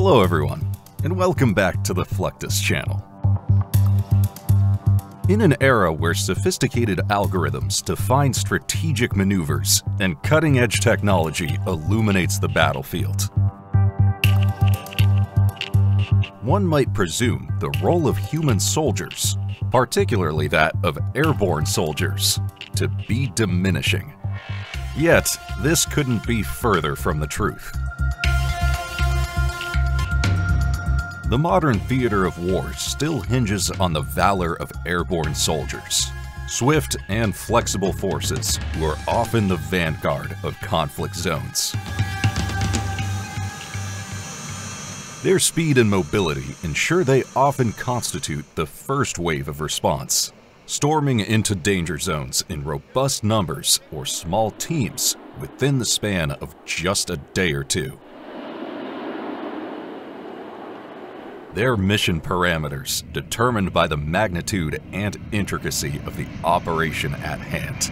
Hello everyone, and welcome back to the Fluctus channel. In an era where sophisticated algorithms define strategic maneuvers and cutting-edge technology illuminates the battlefield, one might presume the role of human soldiers, particularly that of airborne soldiers, to be diminishing. Yet, this couldn't be further from the truth. The modern theater of war still hinges on the valor of airborne soldiers, swift and flexible forces who are often the vanguard of conflict zones. Their speed and mobility ensure they often constitute the first wave of response, storming into danger zones in robust numbers or small teams within the span of just a day or two. Their mission parameters determined by the magnitude and intricacy of the operation at hand.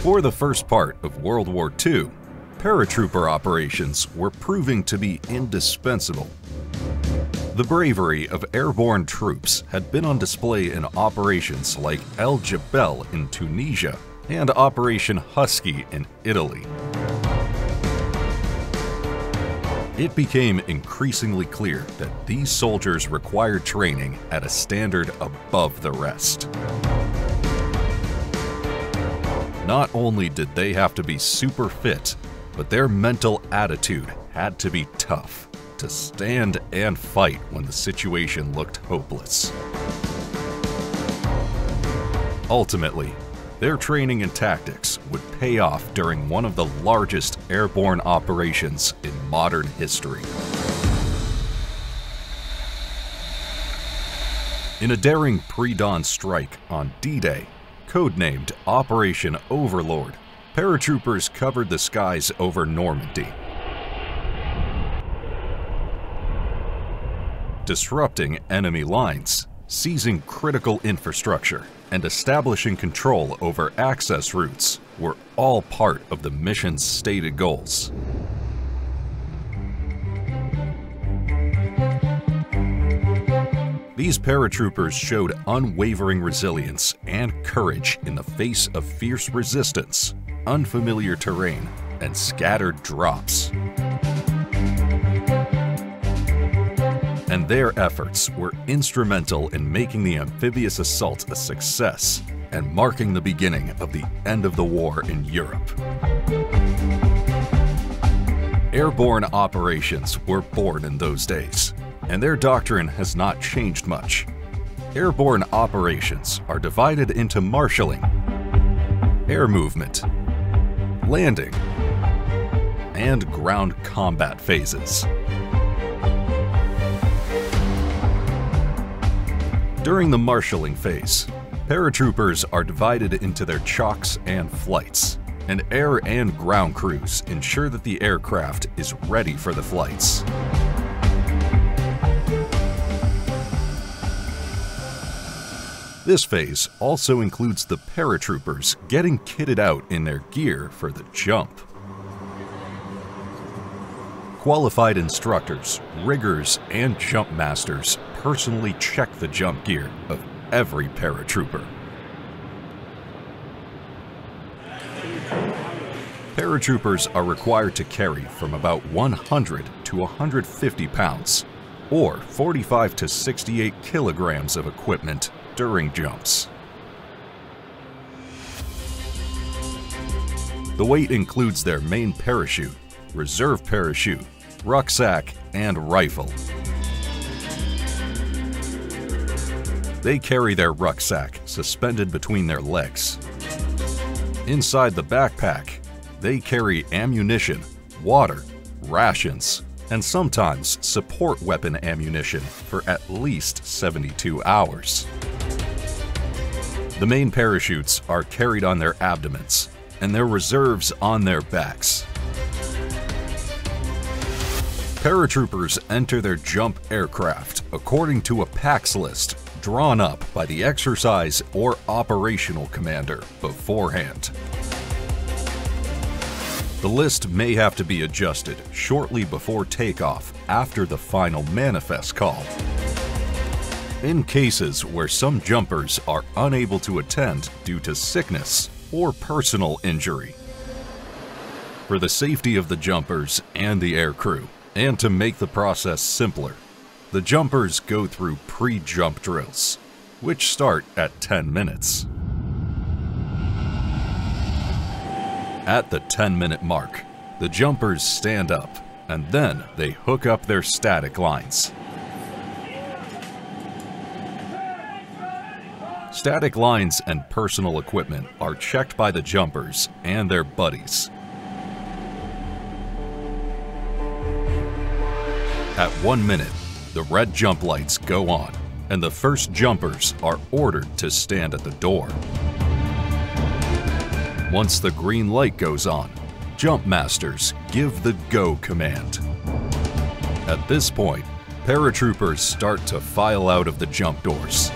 For the first part of World War II, paratrooper operations were proving to be indispensable. The bravery of airborne troops had been on display in operations like El Jebel in Tunisia and Operation Husky in Italy. It became increasingly clear that these soldiers required training at a standard above the rest. Not only did they have to be super fit, but their mental attitude had to be tough to stand and fight when the situation looked hopeless. Ultimately, their training and tactics would pay off during one of the largest airborne operations in modern history. In a daring pre-dawn strike on D-Day, codenamed Operation Overlord, paratroopers covered the skies over Normandy. Disrupting enemy lines, seizing critical infrastructure, and establishing control over access routes were all part of the mission's stated goals. These paratroopers showed unwavering resilience and courage in the face of fierce resistance, unfamiliar terrain, and scattered drops. And their efforts were instrumental in making the amphibious assault a success and marking the beginning of the end of the war in Europe. Airborne operations were born in those days, and their doctrine has not changed much. Airborne operations are divided into marshalling, air movement, landing, and ground combat phases. During the marshalling phase, paratroopers are divided into their chalks and flights, and air and ground crews ensure that the aircraft is ready for the flights. This phase also includes the paratroopers getting kitted out in their gear for the jump. Qualified instructors, riggers, and jump masters personally check the jump gear of every paratrooper. Paratroopers are required to carry from about 100 to 150 pounds, or 45 to 68 kilograms of equipment during jumps. The weight includes their main parachute, reserve parachute, rucksack, and rifle. They carry their rucksack suspended between their legs. Inside the backpack, they carry ammunition, water, rations, and sometimes support weapon ammunition for at least 72 hours. The main parachutes are carried on their abdomens, and their reserves on their backs. Paratroopers enter their jump aircraft according to a PAX list drawn up by the exercise or operational commander beforehand. The list may have to be adjusted shortly before takeoff after the final manifest call. In cases where some jumpers are unable to attend due to sickness or personal injury. For the safety of the jumpers and the aircrew, and to make the process simpler, the jumpers go through pre-jump drills, which start at 10 minutes. At the 10 minute mark, the jumpers stand up and then they hook up their static lines. Static lines and personal equipment are checked by the jumpers and their buddies. At one minute, the red jump lights go on and the first jumpers are ordered to stand at the door. Once the green light goes on, jump masters give the go command. At this point, paratroopers start to file out of the jump doors.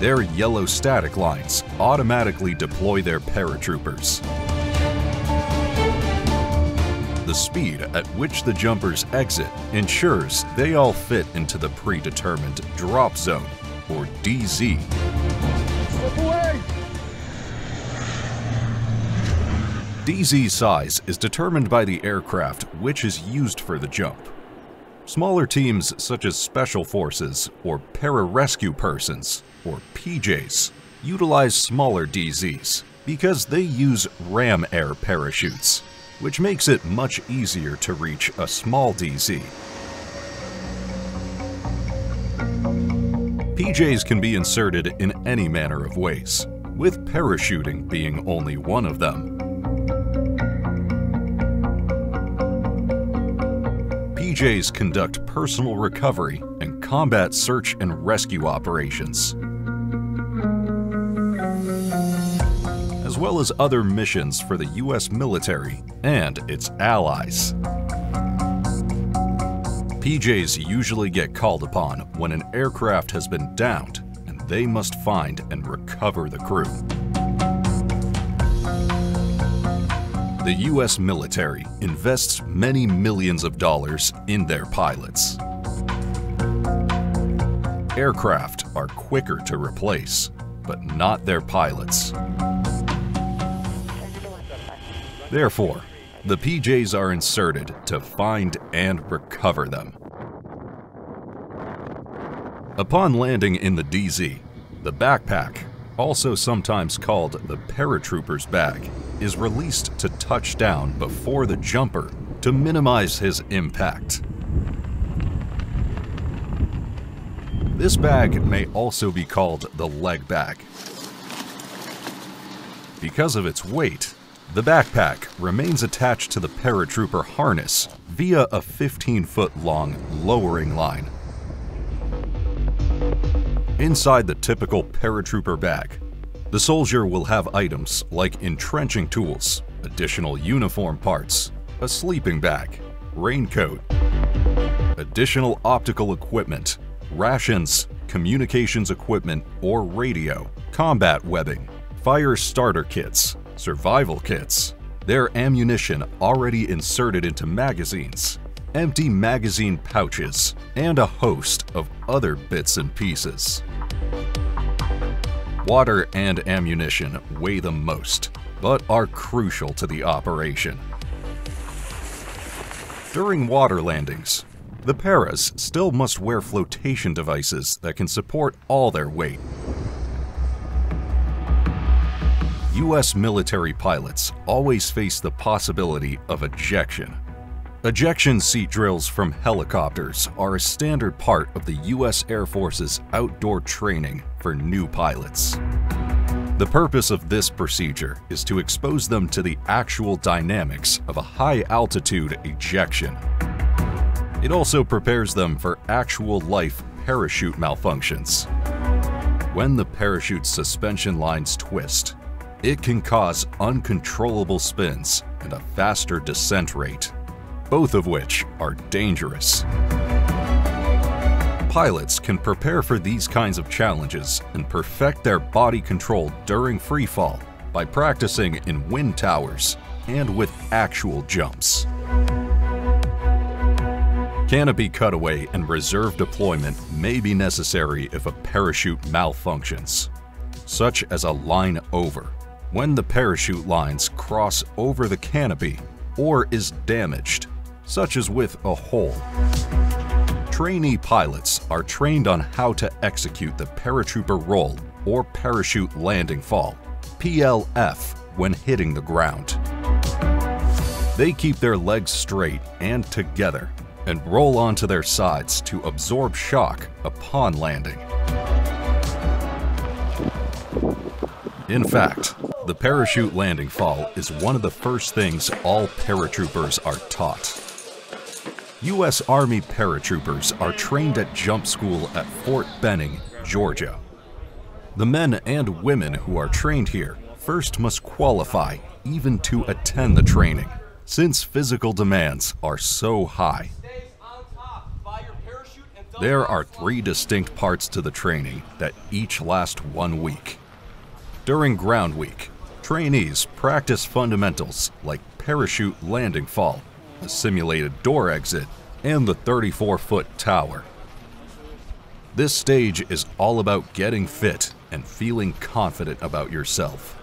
Their yellow static lines automatically deploy their paratroopers. The speed at which the jumpers exit ensures they all fit into the predetermined drop zone, or DZ, DZ size is determined by the aircraft which is used for the jump. Smaller teams such as Special Forces or Pararescue Persons, or PJs, utilize smaller DZs because they use ram air parachutes, which makes it much easier to reach a small DZ. PJs can be inserted in any manner of ways, with parachuting being only one of them. PJs conduct personnel recovery and combat search and rescue operations, as well as other missions for the U.S. military and its allies. PJs usually get called upon when an aircraft has been downed and they must find and recover the crew. The U.S. military invests many millions of dollars in their pilots. Aircraft are quicker to replace, but not their pilots. Therefore, the PJs are inserted to find and recover them. Upon landing in the DZ, the backpack, also sometimes called the paratrooper's bag, is released to touch down before the jumper to minimize his impact. This bag may also be called the leg bag. Because of its weight, the backpack remains attached to the paratrooper harness via a 15-foot long lowering line. Inside the typical paratrooper bag, the soldier will have items like entrenching tools, additional uniform parts, a sleeping bag, raincoat, additional optical equipment, rations, communications equipment or radio, combat webbing, fire starter kits, survival kits, their ammunition already inserted into magazines, empty magazine pouches, and a host of other bits and pieces. Water and ammunition weigh the most, but are crucial to the operation. During water landings, the paras still must wear flotation devices that can support all their weight U.S. military pilots always face the possibility of ejection. Ejection seat drills from helicopters are a standard part of the U.S. Air Force's outdoor training for new pilots. The purpose of this procedure is to expose them to the actual dynamics of a high-altitude ejection. It also prepares them for actual life parachute malfunctions. When the parachute suspension lines twist, it can cause uncontrollable spins and a faster descent rate, both of which are dangerous. Pilots can prepare for these kinds of challenges and perfect their body control during freefall by practicing in wind towers and with actual jumps. Canopy cutaway and reserve deployment may be necessary if a parachute malfunctions, such as a line over, when the parachute lines cross over the canopy or is damaged, such as with a hole. Trainee pilots are trained on how to execute the paratrooper roll or parachute landing fall, PLF, when hitting the ground. They keep their legs straight and together and roll onto their sides to absorb shock upon landing. In fact, the parachute landing fall is one of the first things all paratroopers are taught. U.S. Army paratroopers are trained at jump school at Fort Benning, Georgia. The men and women who are trained here first must qualify even to attend the training, since physical demands are so high. There are three distinct parts to the training that each last one week. During ground week, trainees practice fundamentals like parachute landing fall, a simulated door exit, and the 34-foot tower. This stage is all about getting fit and feeling confident about yourself.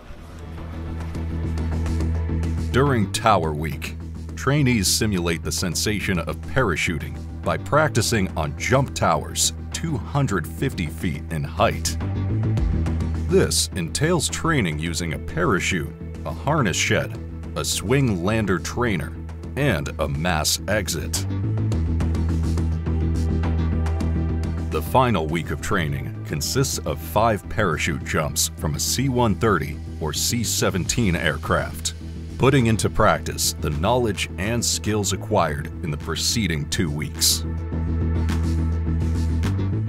During Tower Week, trainees simulate the sensation of parachuting by practicing on jump towers 250 feet in height. This entails training using a parachute, a harness shed, a swing lander trainer, and a mass exit. The final week of training consists of five parachute jumps from a C-130 or C-17 aircraft, putting into practice the knowledge and skills acquired in the preceding two weeks.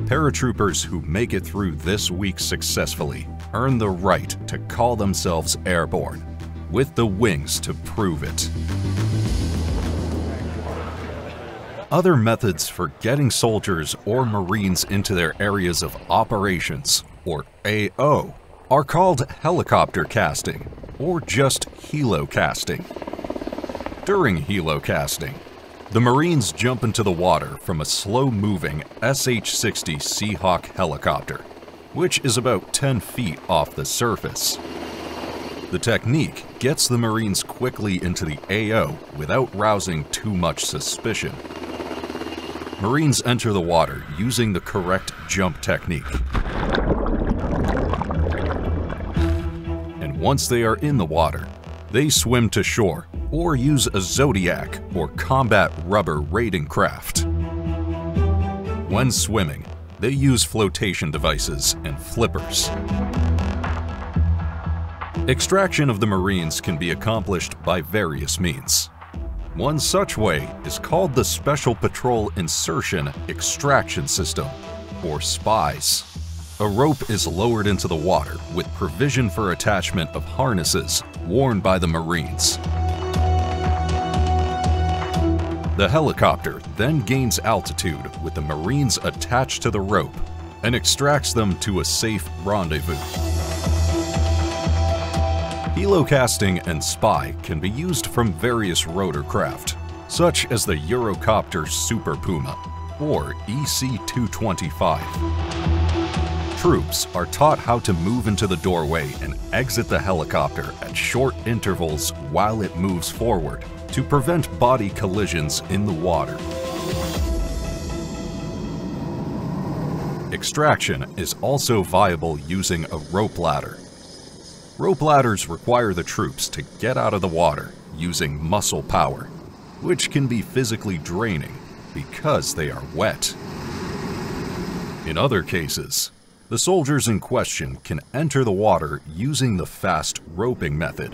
Paratroopers who make it through this week successfully earn the right to call themselves airborne, with the wings to prove it. Other methods for getting soldiers or Marines into their areas of operations, or AO, are called helicopter casting or just helocasting. During helocasting, the Marines jump into the water from a slow-moving SH-60 Seahawk helicopter, which is about 10 feet off the surface. The technique gets the Marines quickly into the AO without rousing too much suspicion. Marines enter the water using the correct jump technique. And once they are in the water, they swim to shore or use a Zodiac or combat rubber raiding craft. When swimming, they use flotation devices and flippers. Extraction of the Marines can be accomplished by various means. One such way is called the Special Patrol Insertion Extraction System, or SPIES. A rope is lowered into the water with provision for attachment of harnesses worn by the Marines. The helicopter then gains altitude with the Marines attached to the rope and extracts them to a safe rendezvous. Helocasting and SPIES can be used from various rotorcraft, such as the Eurocopter Super Puma or EC-225. Troops are taught how to move into the doorway and exit the helicopter at short intervals while it moves forward to prevent body collisions in the water. Extraction is also viable using a rope ladder. Rope ladders require the troops to get out of the water using muscle power, which can be physically draining because they are wet. In other cases, the soldiers in question can enter the water using the fast roping method.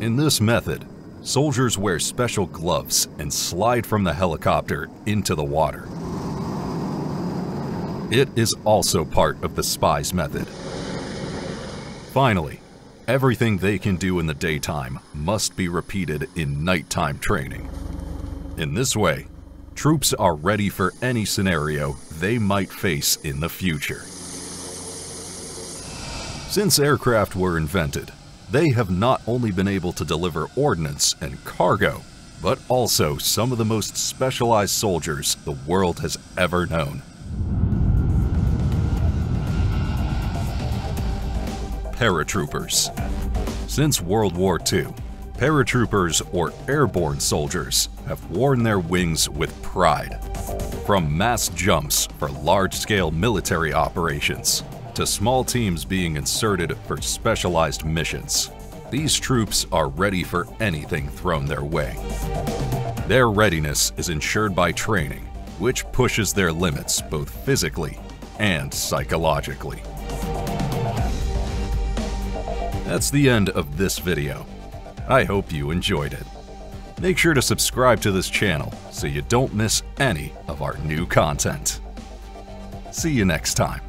In this method, soldiers wear special gloves and slide from the helicopter into the water. It is also part of the SPIES method. Finally, everything they can do in the daytime must be repeated in nighttime training. In this way, troops are ready for any scenario they might face in the future. Since aircraft were invented, They have not only been able to deliver ordnance and cargo, but also some of the most specialized soldiers the world has ever known. Paratroopers. Since World War II, paratroopers or airborne soldiers have worn their wings with pride. From mass jumps for large-scale military operations to small teams being inserted for specialized missions, these troops are ready for anything thrown their way. Their readiness is ensured by training, which pushes their limits both physically and psychologically. That's the end of this video. I hope you enjoyed it. Make sure to subscribe to this channel so you don't miss any of our new content. See you next time.